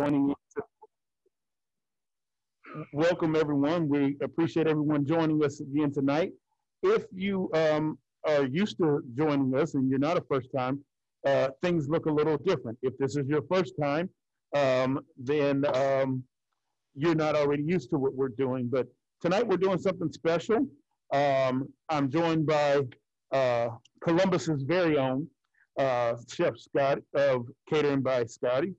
joining. Welcome, everyone. We appreciate everyone joining us again tonight. If you um, are used to joining us and you're not a first time, uh, things look a little different. If this is your first time, um, then um, you're not already used to what we're doing. But tonight we're doing something special. Um, I'm joined by uh, Columbus's very own uh, Chef Scott of Catering by Scotty.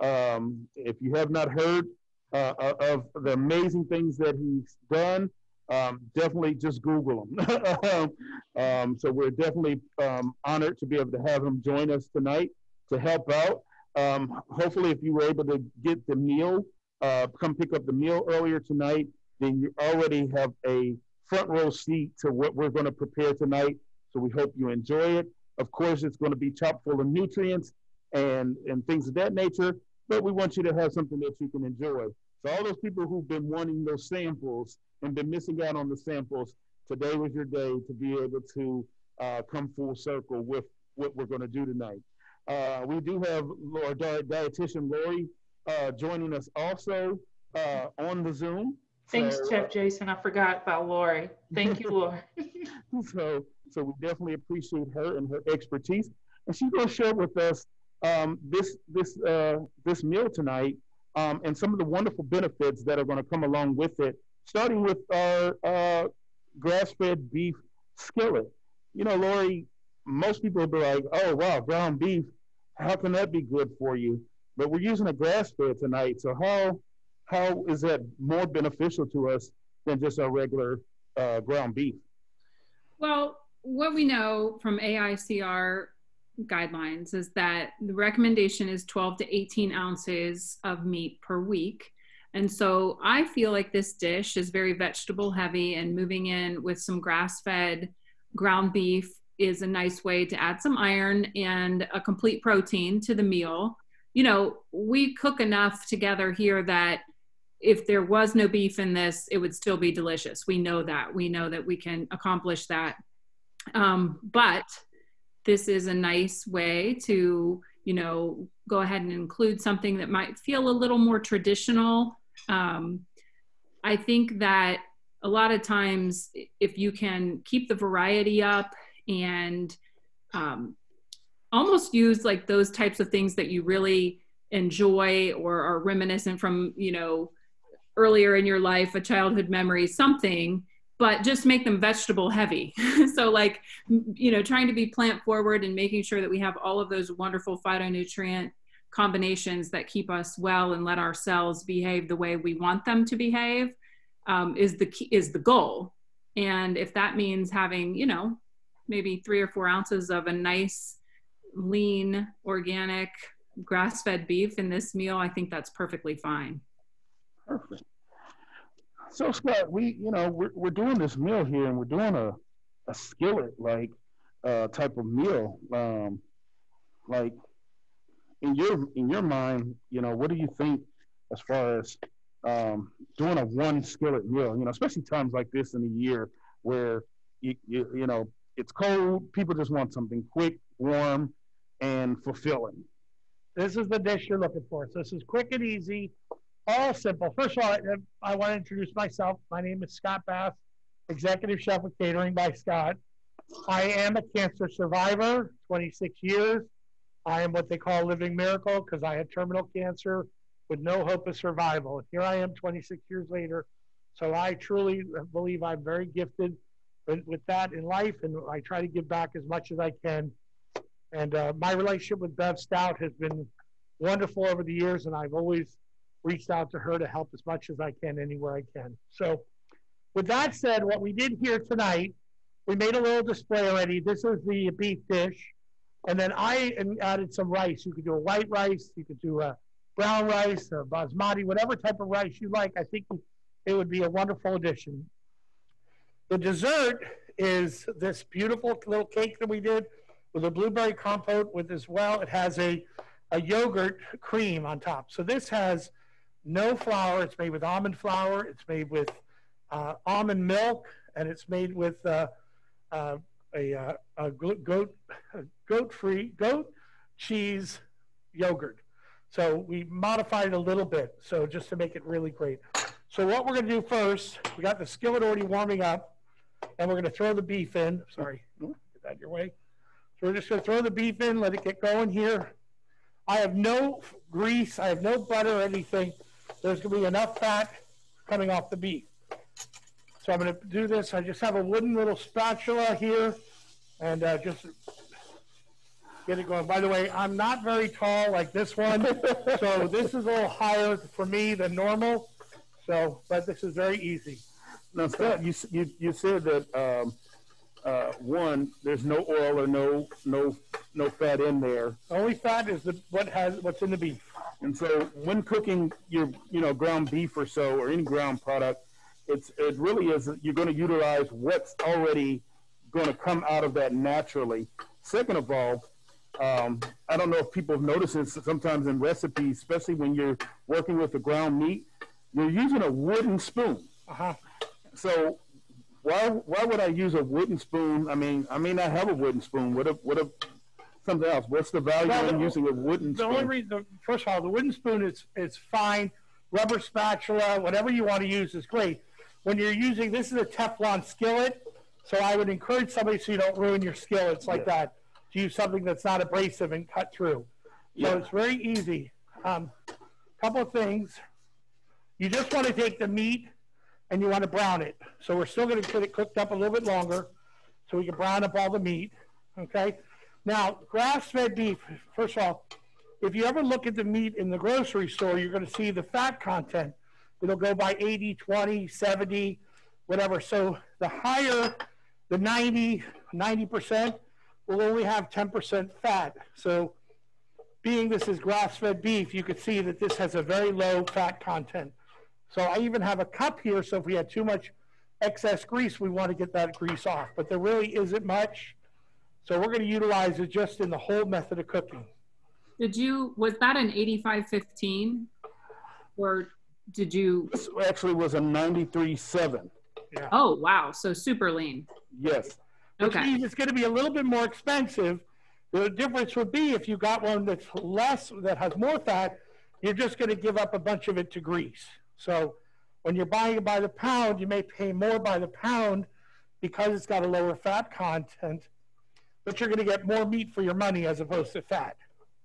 Um, if you have not heard uh, uh of the amazing things that he's done, um, definitely just Google him. um, so we're definitely um, honored to be able to have him join us tonight to help out. Um, hopefully, if you were able to get the meal, uh, come pick up the meal earlier tonight, then you already have a front row seat to what we're going to prepare tonight. So we hope you enjoy it. Of course, it's going to be chock full of nutrients and, and things of that nature, but we want you to have something that you can enjoy. So all those people who've been wanting those samples and been missing out on the samples, today was your day to be able to uh, come full circle with what we're going to do tonight. Uh, we do have our dietitian Lori uh, joining us also uh, on the Zoom. Thanks, so, Chef Jason. I forgot about Lori. Thank you, Lori. so, so we definitely appreciate her and her expertise, and she's going to share with us um, this this uh, this meal tonight um, and some of the wonderful benefits that are going to come along with it, starting with our uh, grass-fed beef skillet. You know, Lori, most people will be like, "Oh, wow, ground beef. How can that be good for you?" But we're using a grass-fed tonight, so how how is that more beneficial to us than just our regular uh, ground beef? Well, what we know from AICR guidelines is that the recommendation is 12 to 18 ounces of meat per week. And so I feel like this dish is very vegetable heavy, and moving in with some grass fed ground beef is a nice way to add some iron and a complete protein to the meal. You know, we cook enough together here that if there was no beef in this, it would still be delicious. We know that. We know that we can accomplish that. Um, but this is a nice way to you know go ahead and include something that might feel a little more traditional. Um, i think that a lot of times if you can keep the variety up and um, almost use like those types of things that you really enjoy or are reminiscent from you know earlier in your life a childhood memory something but just make them vegetable heavy. so like, you know, trying to be plant forward and making sure that we have all of those wonderful phytonutrient combinations that keep us well and let our cells behave the way we want them to behave um, is the key, is the goal. And if that means having, you know, maybe three or four ounces of a nice, lean, organic, grass-fed beef in this meal, I think that's perfectly fine. Perfect. So Scott, we you know we're we're doing this meal here, and we're doing a a skillet like uh, type of meal. Um, like in your in your mind, you know, what do you think as far as um, doing a one skillet meal? You know, especially times like this in the year where you, you you know it's cold, people just want something quick, warm, and fulfilling. This is the dish you're looking for. So this is quick and easy all simple. First of all, I, I want to introduce myself. My name is Scott Bast, Executive Chef of Catering by Scott. I am a cancer survivor, 26 years. I am what they call a living miracle because I had terminal cancer with no hope of survival. And Here I am 26 years later. So I truly believe I'm very gifted with, that in life, and I try to give back as much as I can. And uh, my relationship with Bev Stout has been wonderful over the years, and I've always reached out to her to help as much as I can anywhere I can. So with that said, what we did here tonight, we made a little display already. This is the beef dish. And then I added some rice. You could do a white rice, you could do a brown rice, a basmati, whatever type of rice you like. I think it would be a wonderful addition. The dessert is this beautiful little cake that we did with a blueberry compote with as well. It has a, a yogurt cream on top. So this has no flour. It's made with almond flour. It's made with uh, almond milk, and it's made with uh, uh, a, uh, a, goat goat free goat cheese yogurt. So we modified it a little bit, so just to make it really great. So what we're gonna do first, we got the skillet already warming up, and we're gonna throw the beef in, sorry, get that your way. So we're just gonna throw the beef in, let it get going here. I have no grease, I have no butter or anything. There's gonna be enough fat coming off the beef. So I'm gonna do this, I just have a wooden little spatula here, and, uh, just get it going. By the way, I'm not very tall like this one, so this is a little higher for me than normal. So, but this is very easy. Now, Scott, you, you, you said that, um, uh, one, there's no oil or no, no, no fat in there. The only fat is the, what has, what's in the beef. And so when cooking your, you know, ground beef or so, or any ground product, it's, it really is, you're gonna utilize what's already gonna come out of that naturally. Second of all, um, I don't know if people have noticed this sometimes in recipes, especially when you're working with the ground meat, you're using a wooden spoon. Uh-huh. So why, why would I use a wooden spoon? I mean, I may not have a wooden spoon. What if, what if something else? What's the value Well, in the- using a wooden The spoon? only reason, first of all, the wooden spoon is, is fine. Rubber spatula, whatever you want to use is great. When you're using, this is a Teflon skillet, so I would encourage somebody so you don't ruin your skillets like that, to use something that's not abrasive and cut through. Yeah. So it's very easy. Um, couple of things. You just want to take the meat and you want to brown it. So we're still going to get it cooked up a little bit longer so we can brown up all the meat. Okay? Now, grass-fed beef, first of all, if you ever look at the meat in the grocery store, you're going to see the fat content. It'll go by 80, 20, 70, whatever. So the higher, the 90, 90% will only have 10% fat. So being this is grass-fed beef, you could see that this has a very low fat content. So I even have a cup here, so if we had too much excess grease, we want to get that grease off. But there really isn't much. So we're going to utilize it just in the whole method of cooking. Did you, was that an 8515? Or did you, This actually was a ninety-three seven. oh, wow, so super lean. Yes. Which Okay, means it's going to be a little bit more expensive. The difference would be if you got one that's less, that has more fat, you're just going to give up a bunch of it to grease. So when you're buying it by the pound, you may pay more by the pound because it's got a lower fat content, but you're going to get more meat for your money as opposed to fat.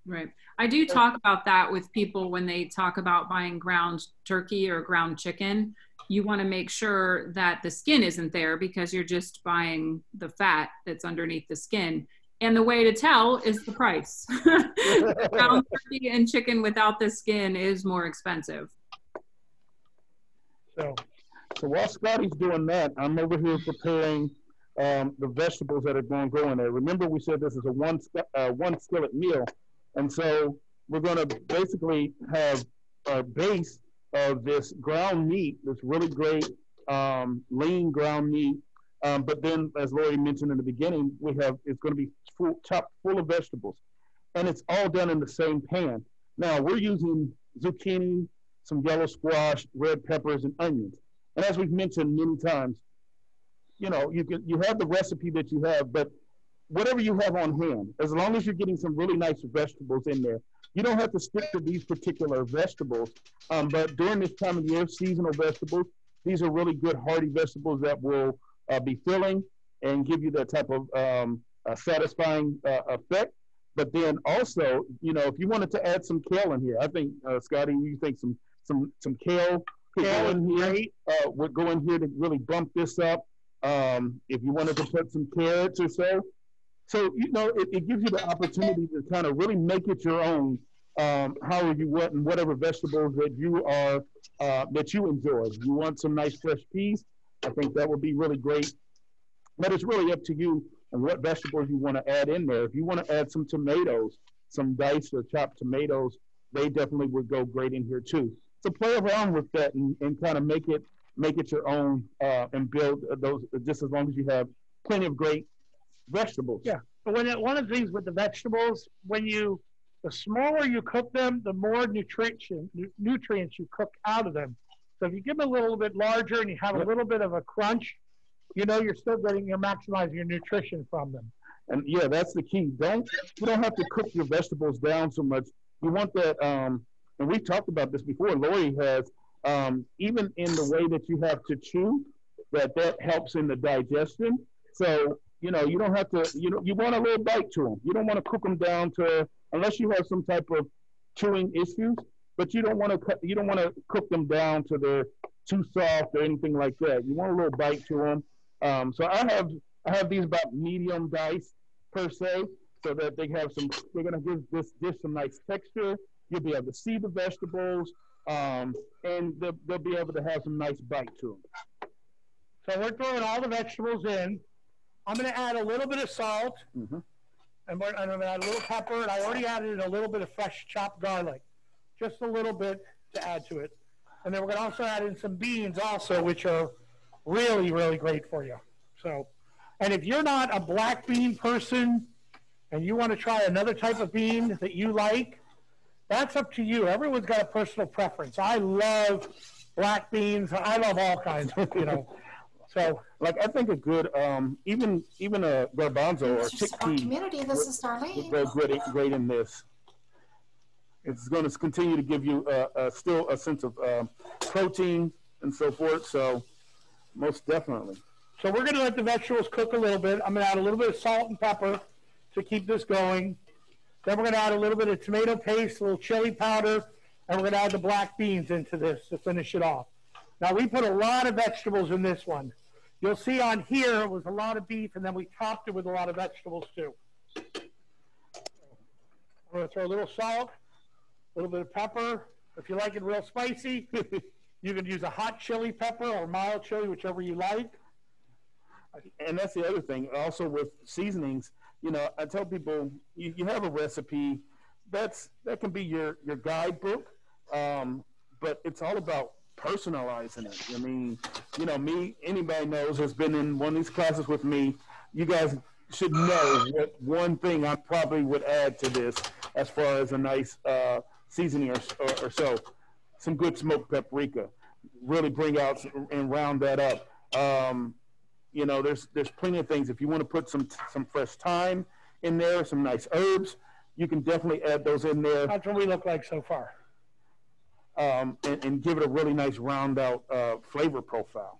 right. I do talk about that with people when they talk about buying ground turkey or ground chicken. You want to make sure that the skin isn't there because you're just buying the fat that's underneath the skin. And the way to tell is the price. ground turkey and chicken without the skin is more expensive. So So while Scotty's doing that, I'm over here preparing um, the vegetables that are going to go in there. Remember, we said this is a one uh, one skillet meal, and so we're going to basically have a base of this ground meat, this really great um, lean ground meat. Um, but then, as Lori mentioned in the beginning, we have it's going to be full, chopped full of vegetables, and it's all done in the same pan. Now we're using zucchini, some yellow squash, red peppers, and onions. And as we've mentioned many times, you know, you can you have the recipe that you have, but whatever you have on hand, as long as you're getting some really nice vegetables in there, you don't have to stick to these particular vegetables. Um, but during this time of year, seasonal vegetables, these are really good hearty vegetables that will uh, be filling and give you that type of um, uh, satisfying uh, effect. But then also, you know, if you wanted to add some kale in here, I think uh, Scotty, you think some some some kale Kale in here. Uh, would go in here to really bump this up. Um, if you wanted to put some carrots or so, so you know, it, it gives you the opportunity to kind of really make it your own. Um, however you want and whatever vegetables that you are uh, that you enjoy. If you want some nice fresh peas, I think that would be really great. But it's really up to you and what vegetables you want to add in there. If you want to add some tomatoes, some diced or chopped tomatoes, they definitely would go great in here too. So play around with that and, and kind of make it make it your own uh, and build those just as long as you have plenty of great vegetables. Yeah. But when it, one of the things with the vegetables, when you, the smaller you cook them, the more nutrition, nu- nutrients you cook out of them. So if you give them a little bit larger and you have a little bit of a crunch, you know you're still getting, you're maximizing your nutrition from them. And yeah, that's the key. Don't you don't have to cook your vegetables down so much. you want that, um, and we've talked about this before, Lori has, um, even in the way that you have to chew, that that helps in the digestion. So, you know, you don't have to, you know, you want a little bite to them. You don't want to cook them down to, unless you have some type of chewing issues, but you don't want to you don't want to cook them down to the too soft or anything like that. You want a little bite to them. Um, so I have, I have these about medium dice per se, so that they have some, They're gonna give this dish some nice texture. You'll be able to see the vegetables, um, and they'll, they'll be able to have some nice bite to them. So we're throwing all the vegetables in. I'm gonna add a little bit of salt, Mhm. and we're, and I'm gonna add a little pepper, and I already added a little bit of fresh chopped garlic. Just a little bit to add to it. And then we're gonna also add in some beans also, which are really, really great for you. So, and if you're not a black bean person, and you wanna try another type of bean that you like, that's up to you. Everyone's got a personal preference. I love black beans. I love all kinds, you know. So, Like I think a good, um, even even a garbanzo or This our chickpea community. This is would Darlene. go great, great in this. It's going to continue to give you uh, uh, still a sense of um, protein and so forth. So most definitely. so we're gonna let the vegetables cook a little bit. I'm gonna add a little bit of salt and pepper to keep this going. Then we're gonna add a little bit of tomato paste, a little chili powder, and we're gonna add the black beans into this to finish it off. Now, we put a lot of vegetables in this one. You'll see on here, it was a lot of beef, and then we topped it with a lot of vegetables too. I'm gonna throw a little salt, a little bit of pepper. If you like it real spicy, you can use a hot chili pepper or mild chili, whichever you like. and that's the other thing. Also with seasonings, you know, I tell people you, you have a recipe. That's that can be your your guidebook, um, but it's all about personalizing it. I mean, you know, me. Anybody knows has been in one of these classes with me. You guys should know what one thing I probably would add to this, as far as a nice uh, seasoning or, or, or so. Some good smoked paprika, really bring out and round that up. Um, you know, there's there's plenty of things. If you want to put some some fresh thyme in there, some nice herbs, you can definitely add those in there That's what we look like so far. um, and, and give it a really nice round out uh, flavor profile.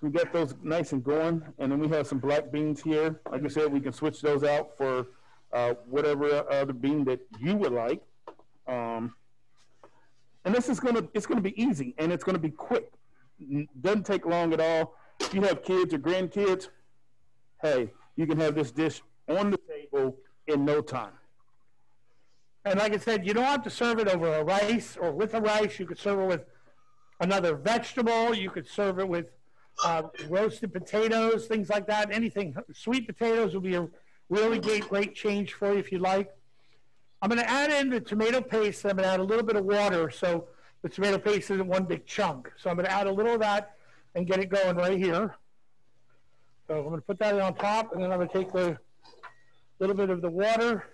So we got those nice and going, and then we have some black beans here. Like I said, we can switch those out for uh, whatever other bean that you would like. Um, and this is gonna it's gonna be easy and it's gonna be quick. Doesn't take long at all. If you have kids or grandkids, hey, you can have this dish on the table in no time. And like I said, you don't have to serve it over a rice or with a rice. You could serve it with another vegetable. You could serve it with uh, roasted potatoes, things like that. Anything. Sweet potatoes would be a really great, great change for you if you like. I'm going to add in the tomato paste. I'm going to add a little bit of water so the tomato paste isn't one big chunk. So I'm going to add a little of that and get it going right here. So I'm going to put that on top, and then I'm going to take the little bit of the water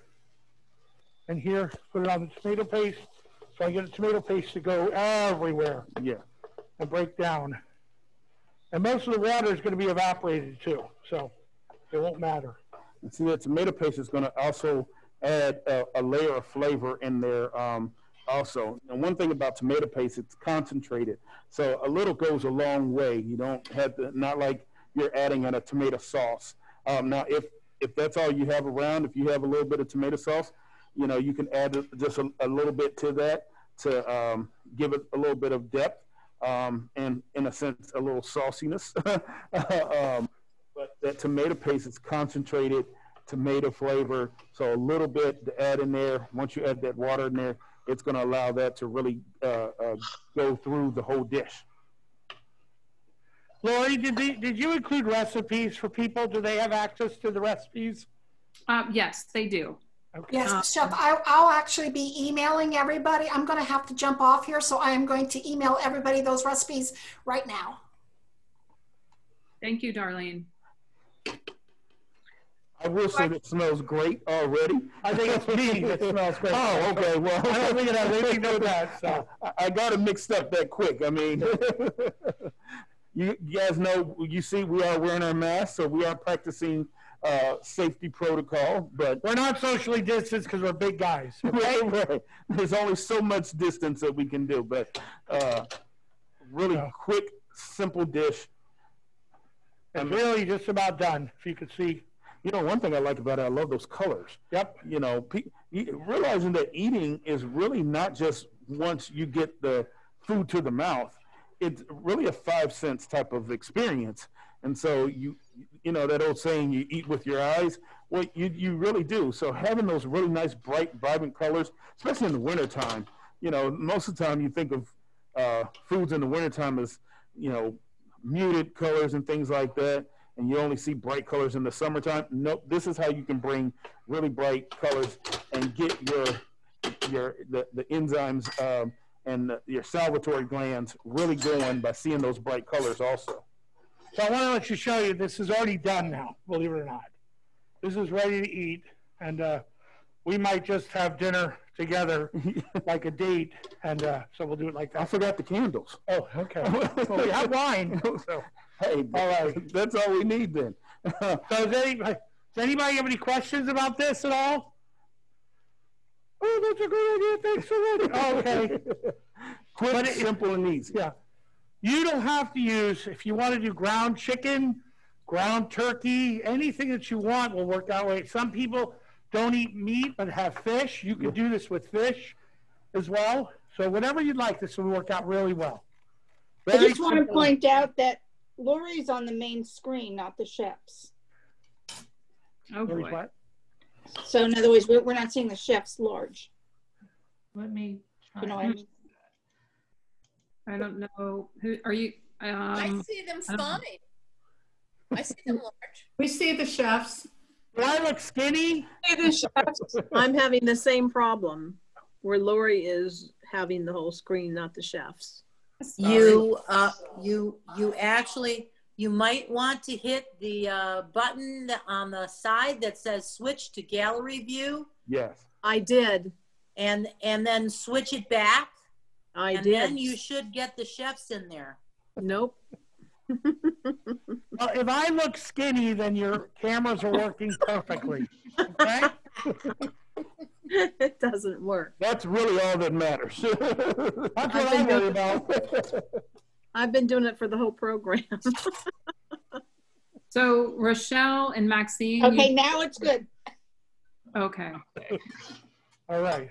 and here, put it on the tomato paste, so I get the tomato paste to go everywhere Yeah. and break down. And most of the water is gonna be evaporated too, so it won't matter. And see that tomato paste is going to also add a, a layer of flavor in there. Um, also, and one thing about tomato paste, it's concentrated, so a little goes a long way. You don't have to not like you're adding in a tomato sauce. Um, now, if if that's all you have around, if you have a little bit of tomato sauce, you know you can add just a, a little bit to that to um, give it a little bit of depth um, and, in a sense, a little sauciness. um, but that tomato paste is concentrated tomato flavor. So a little bit to add in there. Once you add that water in there, it's going to allow that to really uh, uh, go through the whole dish. Lori, did the, did you include recipes for people? Do they have access to the recipes? Uh, yes, they do. Okay. Uh, Yes, Chef, I, I'll actually be emailing everybody. I'm going to have to jump off here, so I am going to email everybody those recipes right now. Thank you, Darlene. I will say it smells great already. I think it's me that smells great. Oh, okay. Well, I don't think it has anything to do with that, so. I, I got it mixed up that quick. I mean, you, you guys know, you see, we are wearing our masks, so we are practicing uh, safety protocol, but We're not socially distanced because we're big guys. right, right. There's only so much distance that we can do, but uh, really Yeah. quick, simple dish. It's really just about done, if you could see. You know, one thing I like about it, I love those colors. Yep. You know, pe- realizing that eating is really not just once you get the food to the mouth. It's really a five sense type of experience. And so you, you know, that old saying, you eat with your eyes. Well, you, you really do. So having those really nice, bright, vibrant colors, especially in the wintertime, you know, most of the time you think of uh, foods in the wintertime as, you know, muted colors and things like that. And you only see bright colors in the summertime. Nope, this is how you can bring really bright colors and get your your the, the enzymes um, and the, your salivatory glands really going by seeing those bright colors also. So I want to let you show you, this is already done now, believe it or not. This is ready to eat, and uh, we might just have dinner together, like a date, and uh, so we'll do it like that. I forgot the candles. Oh, okay. Well, we have wine. So, Hey, All right. that's all we need then. so does anybody, does anybody have any questions about this at all? Oh, that's a great idea. Thanks so much. Oh, okay. Quick, But it- simple, and easy. Yeah. You don't have to use, if you want to do ground chicken, ground turkey, anything that you want will work that way. Some people don't eat meat but have fish. You can do this with fish as well. So whatever you'd like, this will work out really well. I Very just want to point out that Lori's on the main screen, not the chefs. Oh Lori's boy. what? So in other words, we're, we're not seeing the chefs large. Let me try. You know what I mean? I don't know. Who are you? I Um, see them I don't- I see them large. We see the chefs. Do I look skinny? I'm having the same problem where Lori is having the whole screen, not the chefs. You, uh, you, you actually, you might want to hit the, uh, button on the side that says switch to gallery view Yes. I did. and, and then switch it back. I And did. then you should get the chefs in there. Nope. Well, if I look skinny, then your cameras are working perfectly. Okay? it doesn't work. That's really all that matters. That's what I worry about. I've been doing it for the whole program. so Rochelle and Maxine. you- Okay, now it's good. okay. All right.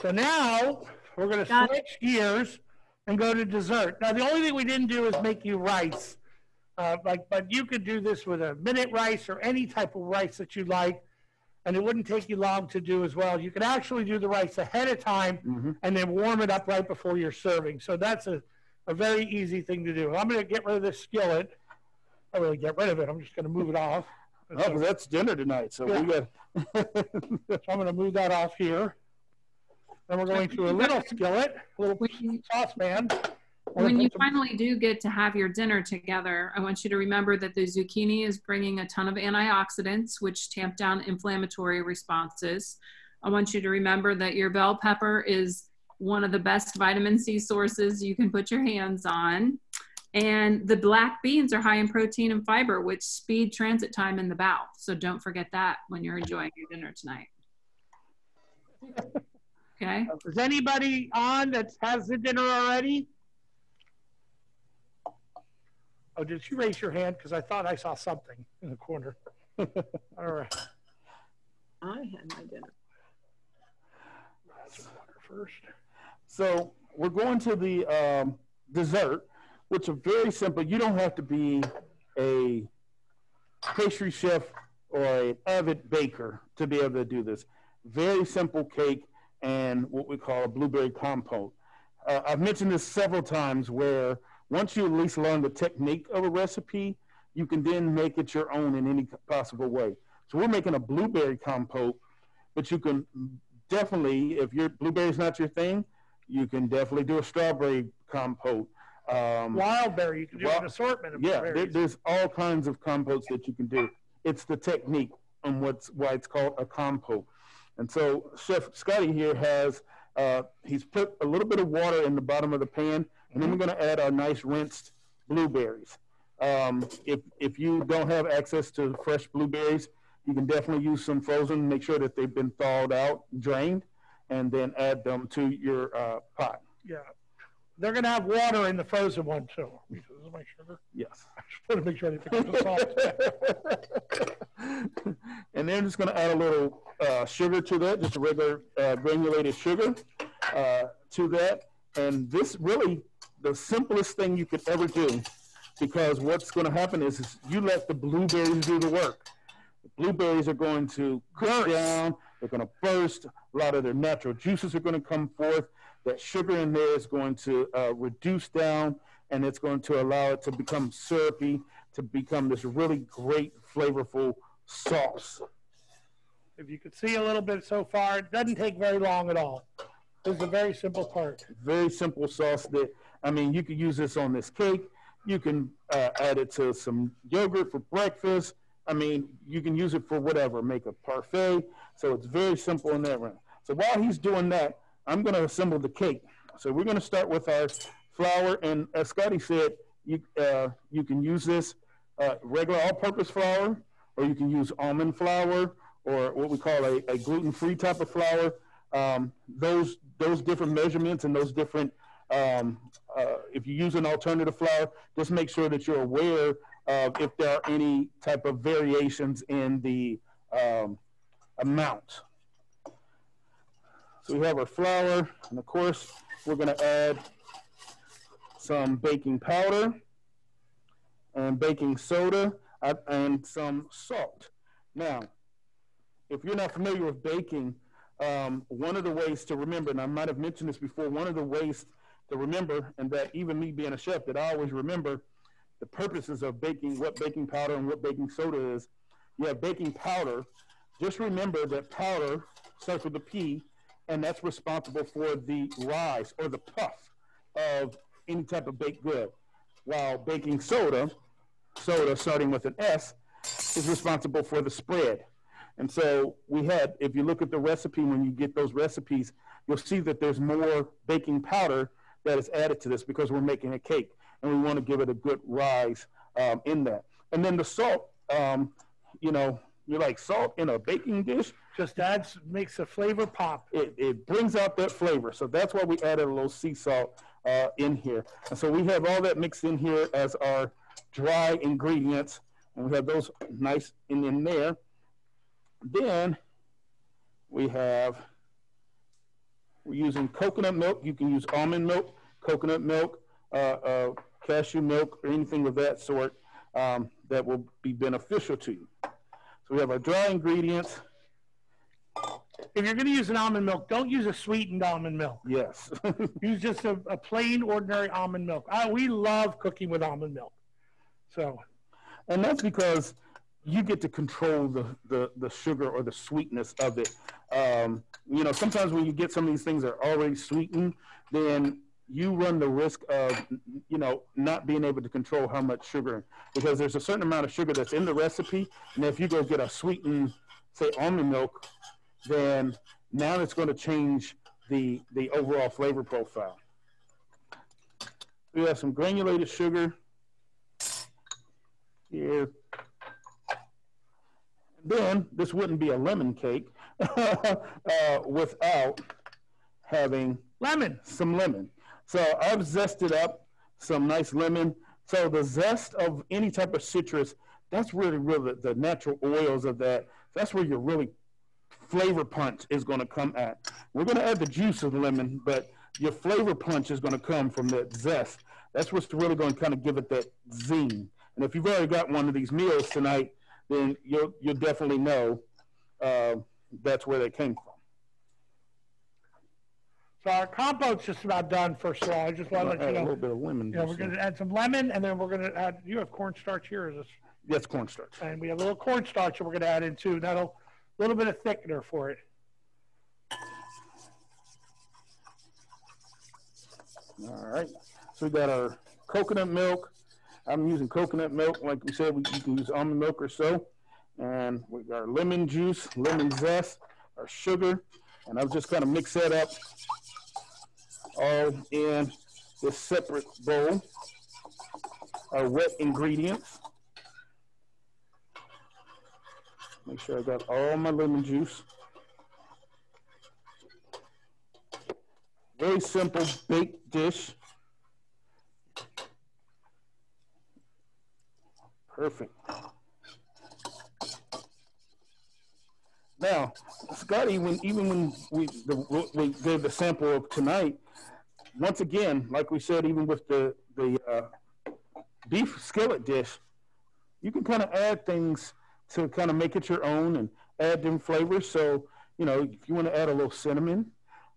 So now we're going to Got switch gears and go to dessert. Now, the only thing we didn't do is make you rice. Uh, like, but you could do this with a minute rice or any type of rice that you like, and it wouldn't take you long to do as well. You can actually do the rice ahead of time Mhm. and then warm it up right before you're serving. So that's a, a very easy thing to do. I'm going to get rid of this skillet. I really get rid of it. I'm just going to move it off. Oh, 'cause that's dinner tonight, so we got. So I'm going to move that off here. Then we're going to a little skillet, a little When, saucepan. When you finally do get to have your dinner together, I want you to remember that the zucchini is bringing a ton of antioxidants, which tamp down inflammatory responses. I want you to remember that your bell pepper is one of the best vitamin C sources you can put your hands on. And the black beans are high in protein and fiber, which speed transit time in the bowel. So don't forget that when you're enjoying your dinner tonight. Okay. Is anybody on that has the dinner already? Oh, did you raise your hand? Because I thought I saw something in the corner. All right. I had my dinner. That's water first. So we're going to the um, dessert, which are very simple. You don't have to be a pastry chef or an avid baker to be able to do this. Very simple cake and what we call a blueberry compote. Uh, I've mentioned this several times where once you at least learn the technique of a recipe, you can then make it your own in any possible way. So we're making a blueberry compote, but you can definitely, if your blueberry's not your thing, you can definitely do a strawberry compote. Um, Wild berry, you can do an assortment of yeah, there, there's all kinds of compotes that you can do. It's the technique on what's why it's called a compote. And so Chef Scotty here has uh, he's put a little bit of water in the bottom of the pan, and then we're going to add our nice rinsed blueberries. Um, if, if you don't have access to fresh blueberries, you can definitely use some frozen, make sure that they've been thawed out, drained, and then add them to your, uh, pot. Yeah. They're gonna have water in the frozen one too. This is my sugar. Yes. I just want to make sure I didn't pick up the salt. and then just gonna add a little uh, sugar to that, just a regular uh, granulated sugar uh, to that. And this really the simplest thing you could ever do, because what's gonna happen is, is you let the blueberries do the work. The blueberries are going to cook down, they're gonna burst, a lot of their natural juices are gonna come forth. That sugar in there is going to uh, reduce down, and it's going to allow it to become syrupy, to become this really great, flavorful sauce. If you could see a little bit so far, it doesn't take very long at all. This is a very simple part. Very simple sauce that, I mean, you could use this on this cake. You can uh, add it to some yogurt for breakfast. I mean, you can use it for whatever, make a parfait. So it's very simple in that round. So while he's doing that, I'm going to assemble the cake. So we're going to start with our flour, and as Scotty said, you uh, you can use this uh, regular all-purpose flour, or you can use almond flour, or what we call a, a gluten-free type of flour. Um, those those different measurements and those different um, uh, if you use an alternative flour, just make sure that you're aware of if there are any type of variations in the um, amount. So we have our flour, and of course, we're going to add some baking powder and baking soda uh, and some salt. Now, if you're not familiar with baking, um, one of the ways to remember, and I might have mentioned this before, one of the ways to remember, and that even me being a chef, that I always remember the purposes of baking, what baking powder and what baking soda is. You have baking powder. Just remember that powder starts with a P, and that's responsible for the rise or the puff of any type of baked good. While baking soda, soda starting with an S, is responsible for the spread. And so we had, if you look at the recipe, when you get those recipes, you'll see that there's more baking powder that is added to this because we're making a cake and we want to give it a good rise um, in that. And then the salt, um, you know, you're like salt in a baking dish. Just adds, makes the flavor pop. It, it brings out that flavor. So that's why we added a little sea salt uh, in here. And so we have all that mixed in here as our dry ingredients. And we have those nice in, in there. Then we have, we're using coconut milk. You can use almond milk, coconut milk, uh, uh, cashew milk, or anything of that sort um, that will be beneficial to you. So we have our dry ingredients. If you're gonna use an almond milk, don't use a sweetened almond milk. Yes. Use just a, a plain, ordinary almond milk. Uh, we love cooking with almond milk. So, and that's because you get to control the, the, the sugar or the sweetness of it. Um, you know, sometimes when you get some of these things that are already sweetened, then you run the risk of, you know, not being able to control how much sugar, because there's a certain amount of sugar that's in the recipe, and if you go get a sweetened, say, almond milk, then now it's going to change the, the overall flavor profile. We have some granulated sugar here. Then this wouldn't be a lemon cake uh, without having lemon. some lemon. So I've zested up some nice lemon. So the zest of any type of citrus, that's really, really the natural oils of that. That's where your really flavor punch is going to come at. We're going to add the juice of the lemon, but your flavor punch is going to come from that zest. That's what's really going to kind of give it that zing. And if you've already got one of these meals tonight, then you'll you'll definitely know uh, that's where they came from. So our compote's just about done, first of all. I just want to let Add let a little bit of lemon. Yeah, we're gonna add some lemon and then we're gonna add, you have cornstarch here, is this? That's cornstarch. And we have a little cornstarch that we're gonna add in too. That'll, a little bit of thickener for it. All right. So we got our coconut milk. I'm using coconut milk. Like we said, we, you can use almond milk or so. And we got our lemon juice, lemon zest, our sugar. And I'm just gonna mix that up all in this separate bowl. our wet ingredients. Make sure I got all my lemon juice. Very simple baked dish. Perfect. Now, Scotty, when even when we the, we gave the sample of tonight, once again, like we said, even with the the uh, beef skillet dish, you can kind of add things to kind of make it your own and add them flavors. So, you know, if you want to add a little cinnamon,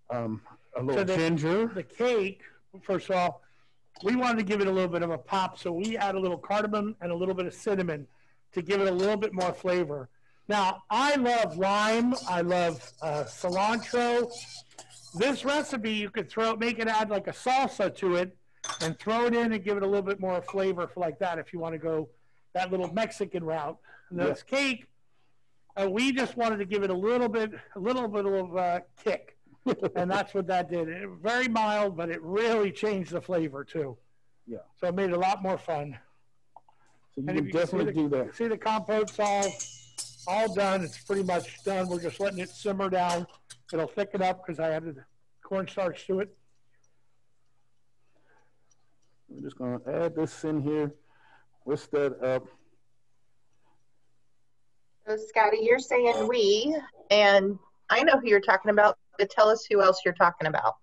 um, a little So the- ginger, The cake, first of all, we wanted to give it a little bit of a pop, so we add a little cardamom and a little bit of cinnamon to give it a little bit more flavor. Now, I love lime, I love uh, cilantro. This recipe, you could throw, make it add like a salsa to it and throw it in and give it a little bit more flavor for like that if you want to go that little Mexican route. And This cake, uh, we just wanted to give it a little bit, a little bit of uh, kick and that's what that did. It, very mild, but it really changed the flavor too. Yeah. So it made it a lot more fun. so you And can definitely the- do that. See the compote all, all done. It's pretty much done. We're just letting it simmer down. It'll thicken up because I added cornstarch to it. We're just gonna add this in here, whisk that up. So Scotty, you're saying we, and I know who you're talking about, but tell us who else you're talking about.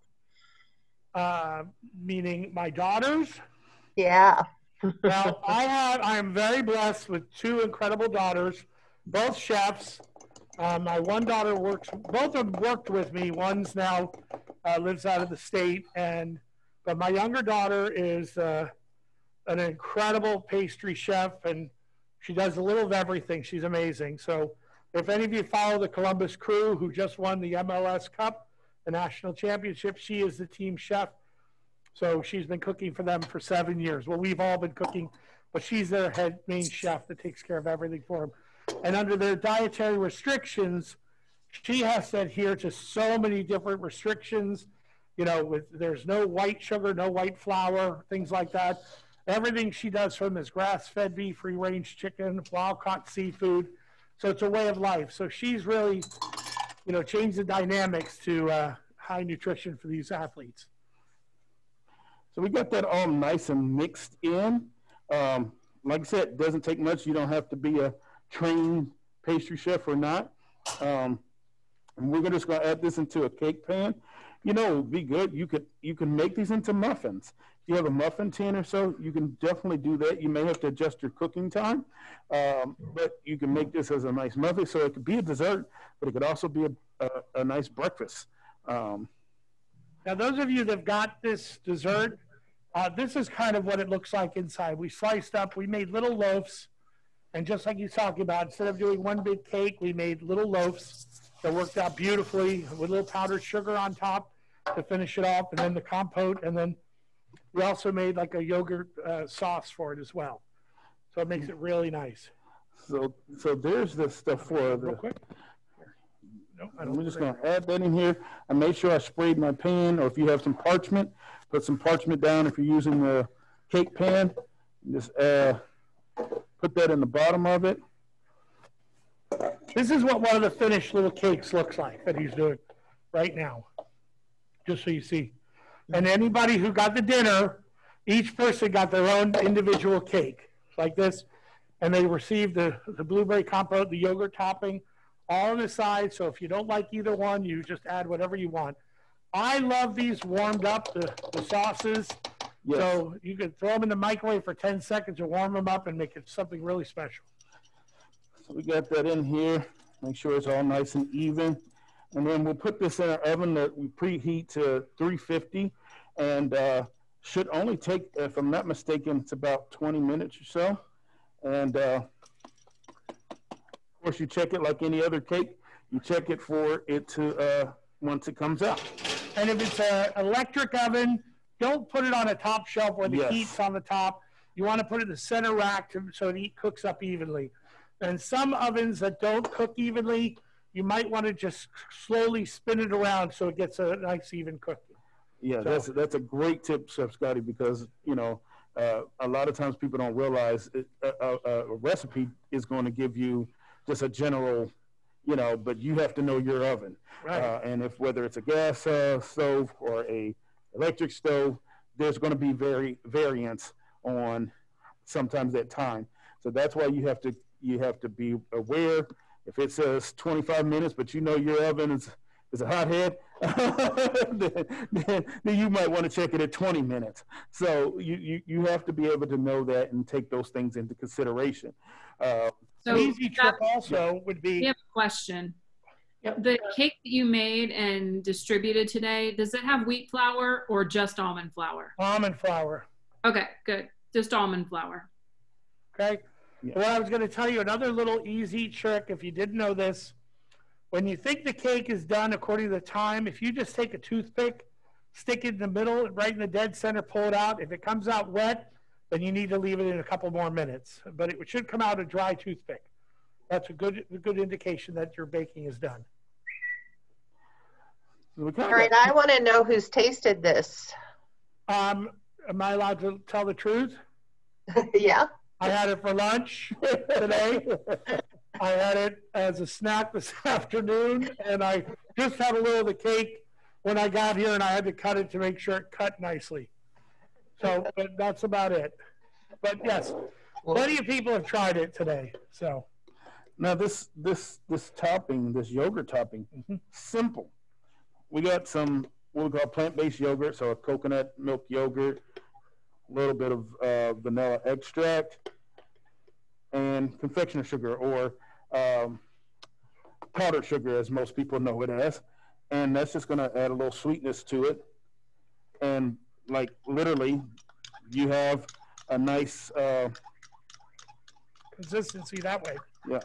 Uh, meaning my daughters. Yeah. Now I have, I am very blessed with two incredible daughters, both chefs. Uh, my one daughter works, both of them worked with me. One's now uh, lives out of the state, and but my younger daughter is uh, an incredible pastry chef, and she does a little of everything. She's amazing. So, if any of you follow the Columbus Crew, who just won the MLS Cup, the national championship, she is the team chef. So she's been cooking for them for seven years. Well, we've all been cooking, but she's their head main chef that takes care of everything for them. And under their dietary restrictions, she has to adhere to so many different restrictions. You know, with there's no white sugar, no white flour, things like that. Everything she does them is grass-fed beef, free-range chicken, wild-caught seafood. So it's a way of life. So she's really, you know, changed the dynamics to uh, high nutrition for these athletes. So we got that all nice and mixed in. Um, like I said, it doesn't take much. You don't have to be a trained pastry chef or not. Um, and we're just going to add this into a cake pan. You know, be good. You could you can make these into muffins. If you have a muffin tin or so, you can definitely do that. You may have to adjust your cooking time, um, but you can make this as a nice muffin. So it could be a dessert, but it could also be a, a, a nice breakfast. Um, Now, those of you that have got this dessert, uh, this is kind of what it looks like inside. We sliced up, we made little loaves, and just like he's talking about, instead of doing one big cake, we made little loaves that worked out beautifully with a little powdered sugar on top to finish it off, and then the compote, and then we also made like a yogurt uh, sauce for it as well. So it makes it really nice. so so there's the stuff for Real quick. No, I I'm just gonna add that in here. I made sure I sprayed my pan, or if you have some parchment, put some parchment down if you're using the cake pan. Just, uh, put that in the bottom of it. This is what one of the finished little cakes looks like that he's doing right now. Just so you see. And anybody who got the dinner, each person got their own individual cake like this. And they received the, the blueberry compote, the yogurt topping, all on the side. So if you don't like either one, you just add whatever you want. I love these warmed up, the, the sauces. Yes. So you can throw them in the microwave for 10 seconds and warm them up and make it something really special. So we got that in here. Make sure it's all nice and even. And then we'll put this in our oven that we preheat to 350 and uh, should only take, if I'm not mistaken, it's about 20 minutes or so. And uh, of course, you check it like any other cake. You check it for it to, uh, once it comes out. And if it's an electric oven, don't put it on a top shelf where the Yes. heat's on the top. You want to put it in the center rack to, so the heat cooks up evenly. And some ovens that don't cook evenly, you might want to just slowly spin it around so it gets a nice even cooking. Yeah, So- that's that's a great tip, Chef Scotty, because you know uh, a lot of times people don't realize it, a, a, a recipe is going to give you just a general, you know, but you have to know your oven. Right. Uh, and if whether it's a gas uh, stove or a electric stove, there's going to be very variance on sometimes that time. So that's why you have to you have to be aware. If it says 25 minutes, but you know your oven is is a hothead, then, then, then you might want to check it at 20 minutes. So you, you you have to be able to know that and take those things into consideration. Uh, So Easy that- trick also would we be, have a question. Yep. The cake that you made and distributed today, does it have wheat flour or just almond flour? almond flour, Okay, good. Just almond flour. okay? Yeah. What I was gonna tell you, another little easy trick, if you didn't know this, when you think the cake is done according to the time, if you just take a toothpick, stick it in the middle, right in the dead center, pull it out, if it comes out wet, then you need to leave it in a couple more minutes, but it should come out a dry toothpick. That's a good, a good indication that your baking is done. We All right, I want to know who's tasted this. Um, am I allowed to tell the truth? yeah. I had it for lunch today. I had it as a snack this afternoon, and I just had a little of the cake when I got here, and I had to cut it to make sure it cut nicely. So, but that's about it. But yes, plenty of people have tried it today. So, Now this this this topping, this yogurt topping, Mhm. simple. We got some what we call plant-based yogurt, so a coconut milk yogurt, a little bit of uh, vanilla extract, and confectioner sugar or um, powdered sugar, as most people know it as, and that's just going to add a little sweetness to it. And like literally, you have a nice uh, consistency that way. Yeah.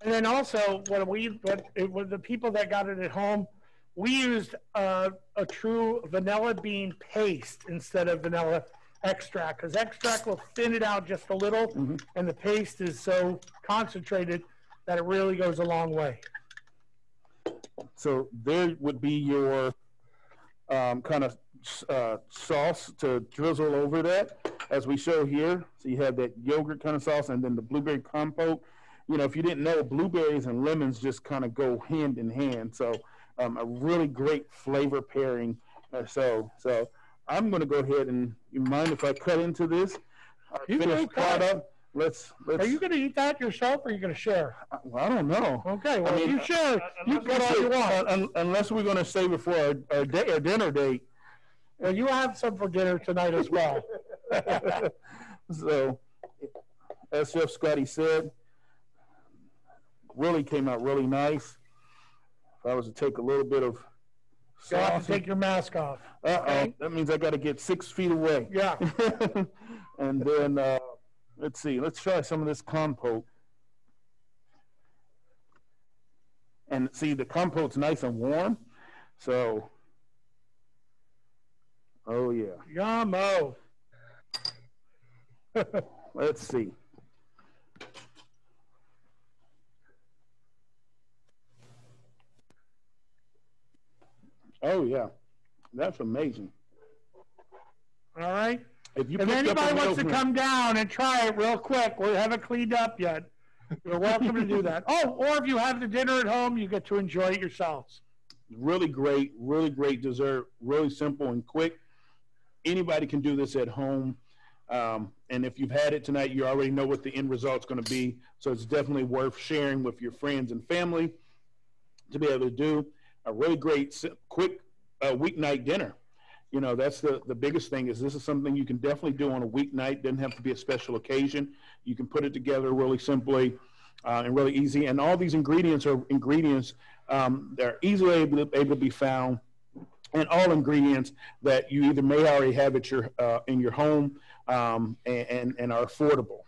And then also, what we, what, it, when the people that got it at home, we used uh, a true vanilla bean paste instead of vanilla extract, because extract will thin it out just a little, Mhm. and the paste is so concentrated that it really goes a long way. So there would be your um, kind of uh, sauce to drizzle over that, as we show here. So you have that yogurt kind of sauce, and then the blueberry compote. You know, if you didn't know, blueberries and lemons just kind of go hand in hand. So um, a really great flavor pairing. Uh, so so I'm going to go ahead and you mind if I cut into this? Our You finished cut. product. Let's let's. Are you going to eat that yourself, or are you going to share? Well, I don't know. Okay, well, I mean, you share. You Unless cut all you want. un- Unless we're gonna save it for our, our day, our dinner date. Well, you have some for dinner tonight as well. So, as Chef Scotty said, really came out really nice. If I was to take a little bit of You'll have to take your mask off. uh-oh, okay. that means I gotta get six feet away. Yeah. And then, uh, let's see, let's try some of this compote. And see, the compote's nice and warm, so. Oh, yeah. Yummo. Let's see. Oh, yeah. That's amazing. All right. If you If anybody wants to come down and try it real quick, we haven't cleaned up yet. You're welcome to do that. Oh, or if you have the dinner at home, you get to enjoy it yourselves. really great, really great dessert, really simple and quick. Anybody can do this at home. Um, and if you've had it tonight, you already know what the end result's going to be. So it's definitely worth sharing with your friends and family to be able to do a really great, quick uh, weeknight dinner. You know, that's the, the biggest thing is this is something you can definitely do on a weeknight. Doesn't have to be a special occasion. You can put it together really simply uh, and really easy. And all these ingredients are ingredients um, that are easily able to, able to be found and all ingredients that you either may already have at your uh, in your home um, and, and, and are affordable.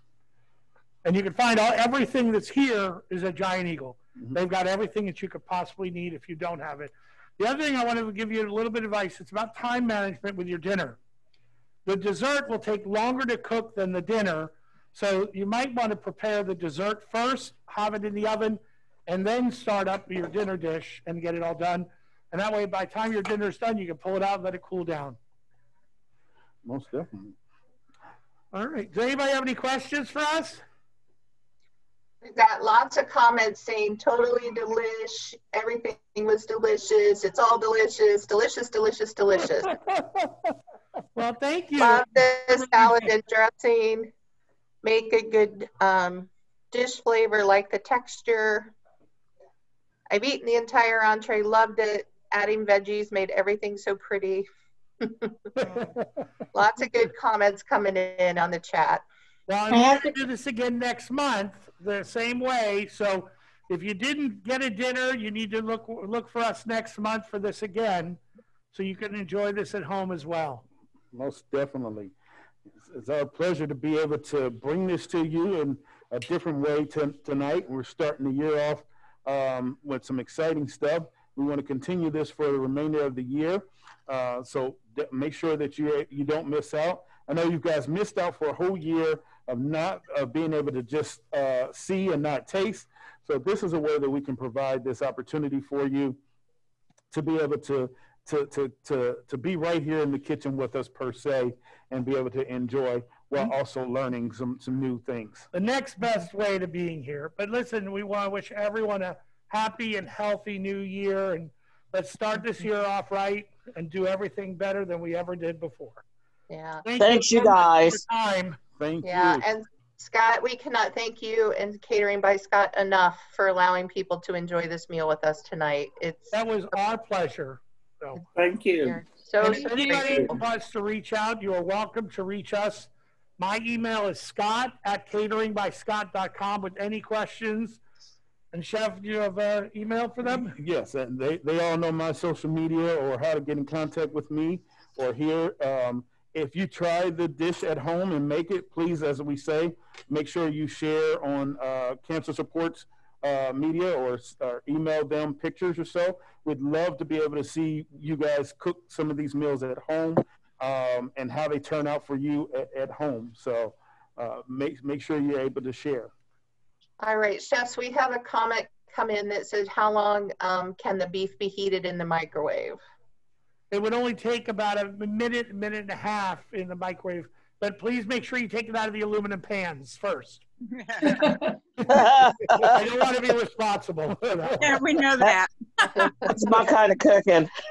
And you can find out everything that's here is at Giant Eagle. Mhm. They've got everything that you could possibly need if you don't have it. The other thing I wanted to give you a little bit of advice, it's about time management with your dinner. The dessert will take longer to cook than the dinner, so you might want to prepare the dessert first, have it in the oven, and then start up your dinner dish and get it all done. And that way, by the time your dinner's done, you can pull it out and let it cool down. Most definitely. All right. Does anybody have any questions for us? We've got lots of comments saying totally delish, everything was delicious, it's all delicious, delicious, delicious, delicious. Well, thank you. Love the salad and dressing. Make a good um, dish flavor, like the texture. I've eaten the entire entree, loved it. Adding veggies made everything so pretty. Lots of good comments coming in on the chat. Well, I I'm have going to do this again next month, the same way. So if you didn't get a dinner, you need to look, look for us next month for this again. So you can enjoy this at home as well. Most definitely. It's- It's our pleasure to be able to bring this to you in a different way to, tonight. We're starting the year off um, with some exciting stuff. We want to continue this for the remainder of the year. Uh, so d- make sure that you you don't miss out. I know you guys missed out for a whole year of not of being able to just uh, see and not taste. So this is a way that we can provide this opportunity for you to be able to to to to to be right here in the kitchen with us per se and be able to enjoy while also learning some some new things. The next best way to being here. But listen, we want to wish everyone a happy and healthy new year. And let's start this year off right and do everything better than we ever did before. Yeah. Thank Thanks, you so much for your guys. Time. Thank Yeah, you. and Scott, we cannot thank you and Catering by Scott enough for allowing people to enjoy this meal with us tonight. It's That was our pleasure. So. Thank you. so And if anybody wants to reach out, you are welcome to reach us. My email is scott at cateringbyscott.com with any questions. And Chef, do you have an email for them? Yes, and they, they all know my social media or how to get in contact with me or here. Um, if you try the dish at home and make it, please, as we say, make sure you share on uh, Cancer Supports uh, media or, or email them pictures or so. We'd love to be able to see you guys cook some of these meals at home um, and how they turn out for you at, at home. So uh, make, make sure you're able to share. All right, chefs, we have a comment come in that says, how long um, can the beef be heated in the microwave? It would only take about a minute, minute and a half in the microwave, but please make sure you take it out of the aluminum pans first. I don't want to be responsible. Yeah, we know that. That's my kind of cooking.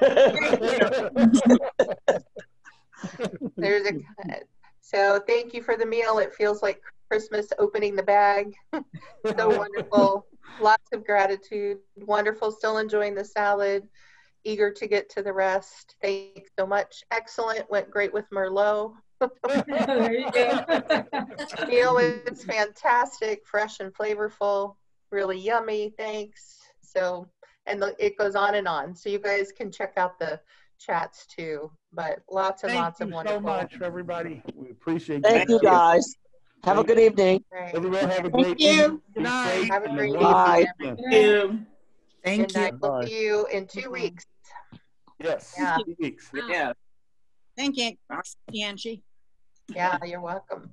There's a, cut. so thank you for the meal. It feels like Christmas opening the bag. so wonderful. Lots of gratitude. Wonderful. Still enjoying the salad. Eager to get to the rest. Thanks so much. Excellent. Went great with Merlot. There you go. meal is fantastic, fresh and flavorful, really yummy. Thanks. So, and the, it goes on and on. So you guys can check out the chats too. But lots and Thank lots you of so wonderful. much, everybody. We appreciate Thank you, guys. Have a good evening. Right. Everyone have a great you. evening. Good night. Have a and great wonderful Bye. Weekend. Yeah. Good night. We'll see you in two mm-hmm. weeks. Yes, Yeah. two weeks. Yeah. Thank you, Angie. Yeah, you're welcome.